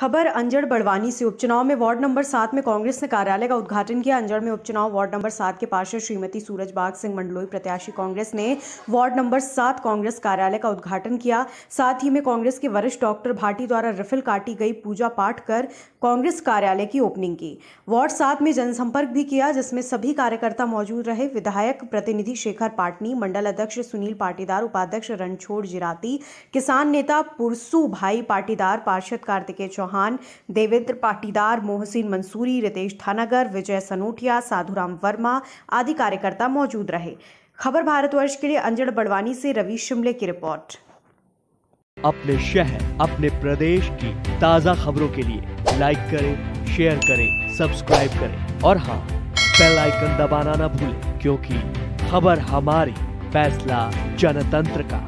खबर अंजड़ बड़वानी से। उपचुनाव में वार्ड नंबर सात में कांग्रेस ने कार्यालय का उद्घाटन किया। अंजड़ में उपचुनाव वार्ड नंबर सात के पार्षद श्रीमती सूरज बाग सिंह मंडलोई, प्रत्याशी कांग्रेस ने वार्ड नंबर सात कांग्रेस कार्यालय का उद्घाटन किया। साथ ही में कांग्रेस के वरिष्ठ डॉक्टर भाटी द्वारा रिफिल काटी गई पूजा पाठ कर कांग्रेस कार्यालय की ओपनिंग की। वार्ड सात में जनसंपर्क भी किया, जिसमें सभी कार्यकर्ता मौजूद रहे। विधायक प्रतिनिधि शेखर पाटनी, मंडल अध्यक्ष सुनील पाटीदार, उपाध्यक्ष रणछोड़ जिराती, किसान नेता पुरसू भाई पाटीदार, पार्षद कार्तिकेय चौहान, देवेंद्र पाटीदार, मोहसिन मंसूरी, रितेश थानागर, विजय सनोटिया साधुराम वर्मा आदि कार्यकर्ता मौजूद रहे। खबर भारतवर्ष के लिए अंजड़ बड़वानी से रवि शिमले की रिपोर्ट। अपने शहर, अपने प्रदेश की ताज़ा खबरों के लिए लाइक करें, शेयर करें, सब्सक्राइब करें। और हाँ बेल आइकन दबाना ना भूलें, क्योंकि खबर हमारी फैसला जनतंत्र का।